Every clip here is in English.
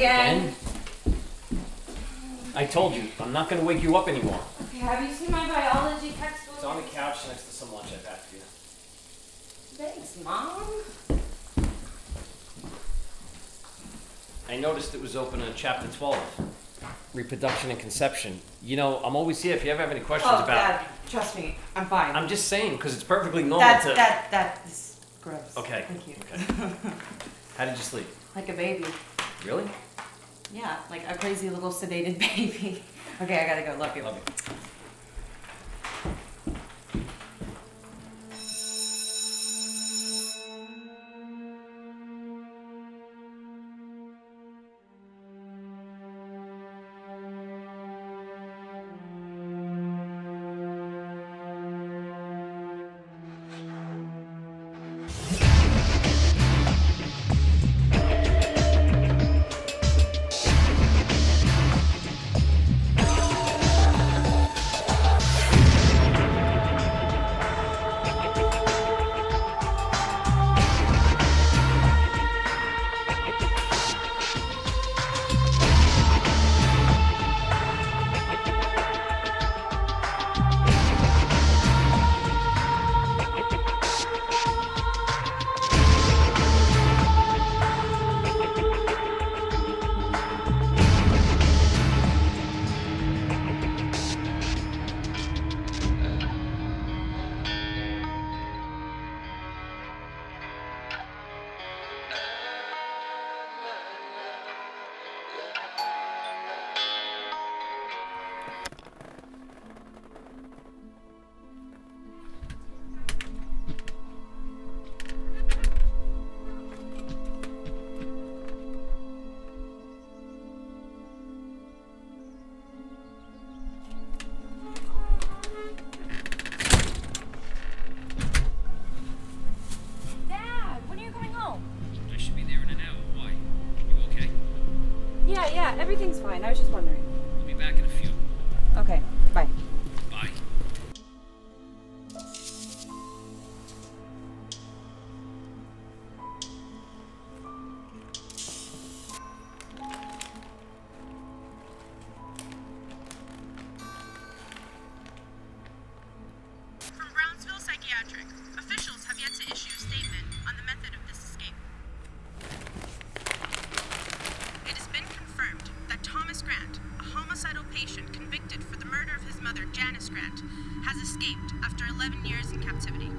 Again. I told you, I'm not gonna wake you up anymore. Okay, have you seen my biology textbook? It's on the couch next to some lunch I packed for you. Thanks, Mom. I noticed it was open on chapter 12. Reproduction and conception. You know, I'm always here if you ever have any questions Oh, about. Dad, trust me, I'm fine. I'm just saying, because it's perfectly normal that, to. that, that is gross. Okay. Thank you. Okay. How did you sleep? like a baby. Really? Yeah, like a crazy little sedated baby. okay, I gotta go. Love you. Love you. Has escaped after 11 years in captivity.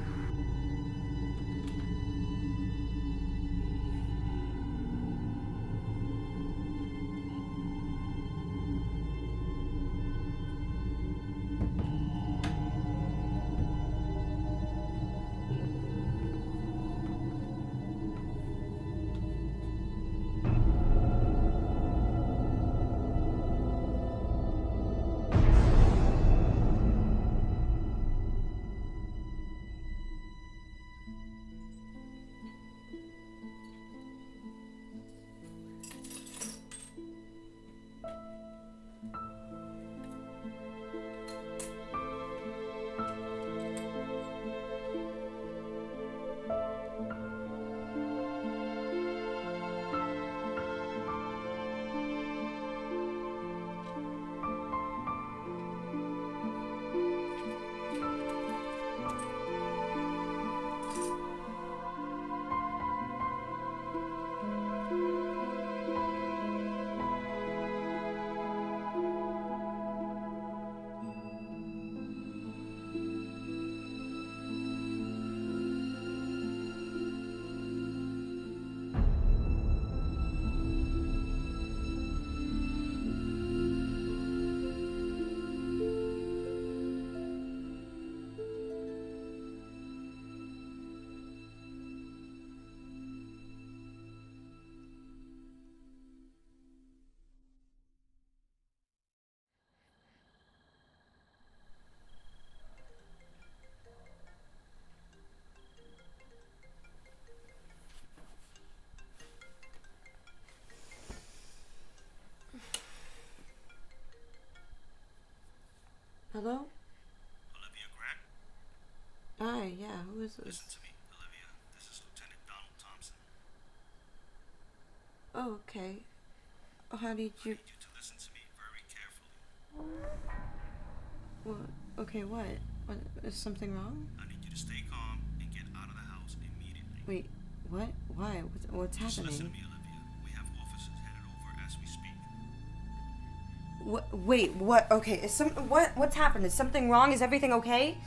Is this? Listen to me, Olivia. This is Lieutenant Donald Thompson. Oh, okay. How did you? You to listen to me very carefully. What? Okay, what? What? Is something wrong? I need you to stay calm and get out of the house immediately. Wait, what? Why? What's, what's Just listen to happening? me, Olivia. We have officers headed over as we speak. What? Wait, what? Okay, is some what? What's happened? Is something wrong? Is everything okay?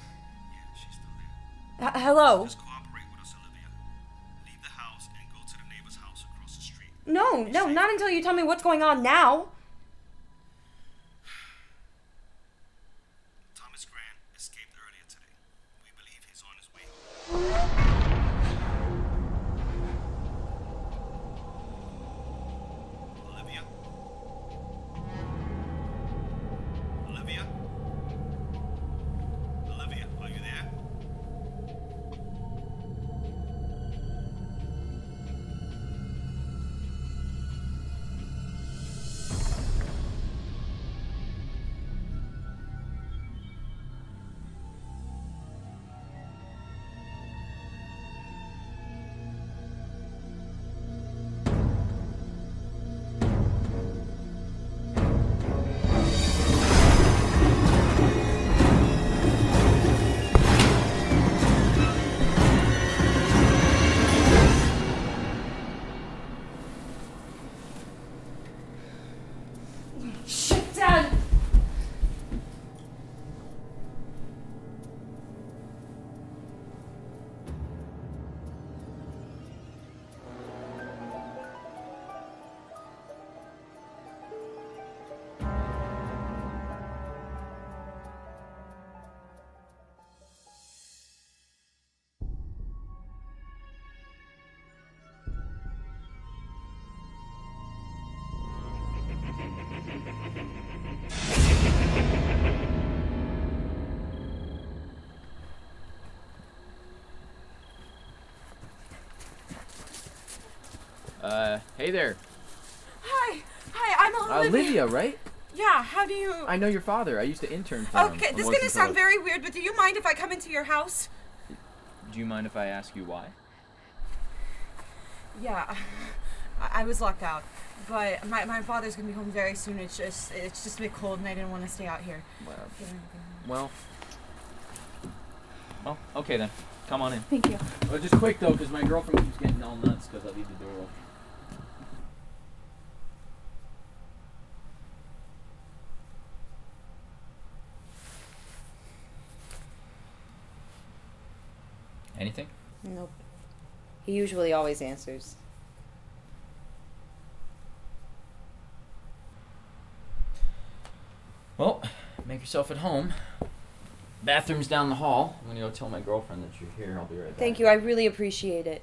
H- hello? Just cooperate with us, Olivia. Leave the house and go to the neighbor's house across the street. No, no, not until you tell me what's going on now. Uh, hey there. Hi. Hi, I'm Uh, Olivia. Olivia, right? Yeah, how do you. I know your father. I used to intern for him. Okay, this is gonna sound Post. very weird, but do you mind if I come into your house? Do you mind if I ask you why? Yeah, I, I was locked out, but my, my father's gonna be home very soon. It's just it's just a bit cold, and I didn't want to stay out here. Well, well, well, okay then. Come on in. Thank you. Well, just quick though, because my girlfriend keeps getting all nuts because I leave the door open. Anything? Nope. He usually always answers. Well, make yourself at home. Bathroom's down the hall. I'm gonna go tell my girlfriend that you're here. I'll be right back. Thank you. I really appreciate it.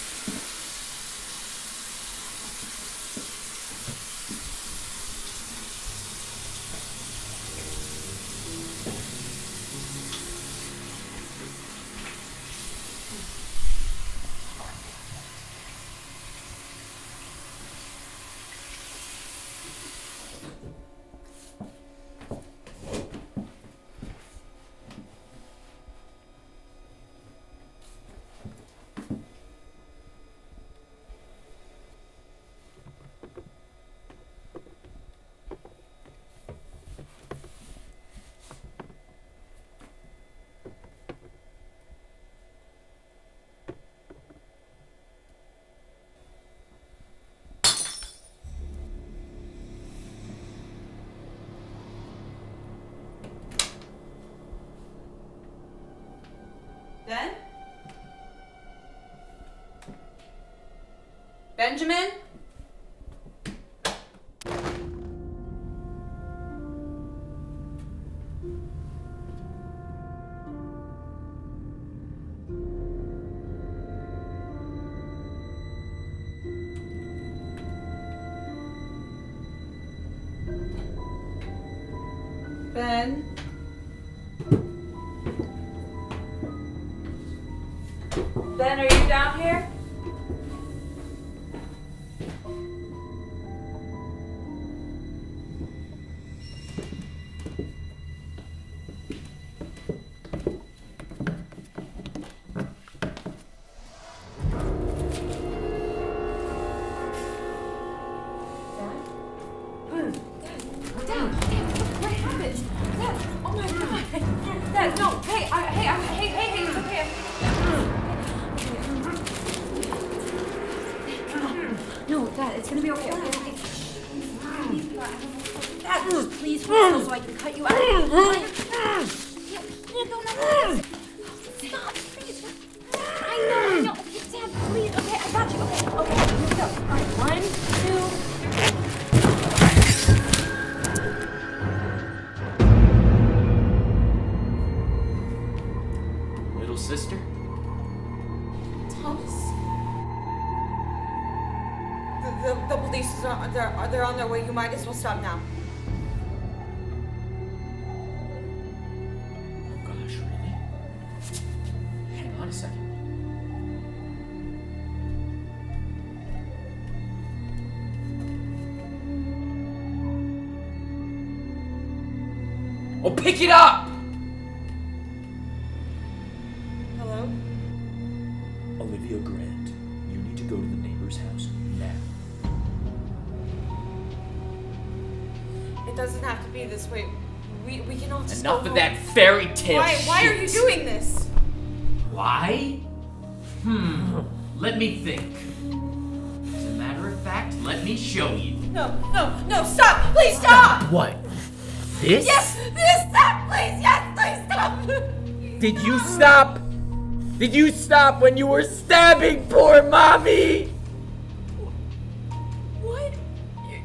Ben? Benjamin? Please on so I can cut you out. Stop, please. I know, I know. Okay, Dad, please. Okay, I got you. Okay, okay, here we go. All right, one, two. Little sister? Thomas. The, the, the police are they're, they're on their way. You might as well stop now. A second. Oh, pick it up! Hello? Olivia Grant, you need to go to the neighbor's house now. It doesn't have to be this way. We, we can all just Enough of that fairy tale Why, why are you doing this? Why? Hmm. Let me think. As a matter of fact, let me show you. No, no, no, stop! Please stop! What? This? Yes, this, stop, please, yes, please stop! Did you stop? Did you stop when you were stabbing poor mommy? What? You're,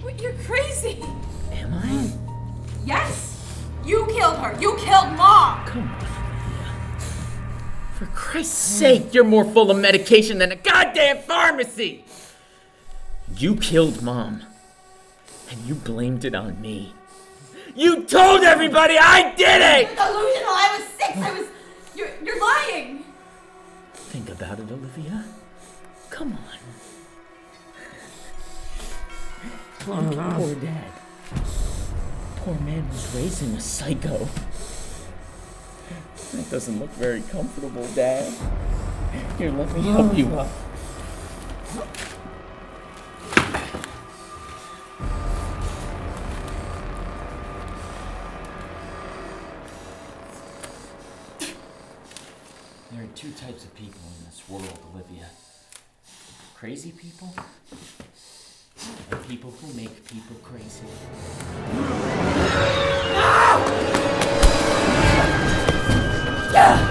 what, you're crazy. Am I? Yes! You killed her! You killed mom! Come on, Olivia. For Christ's sake, you're more full of medication than a goddamn pharmacy! You killed mom. And you blamed it on me. You told everybody I did it! Delusional, I was six, I was. You're, you're lying! Think about it, Olivia. Come on. Poor dad. Poor man was raising a psycho. That doesn't look very comfortable, Dad. Here, let me help you up. There are two types of people in this world, Olivia. Crazy people and people who make people crazy. Yeah!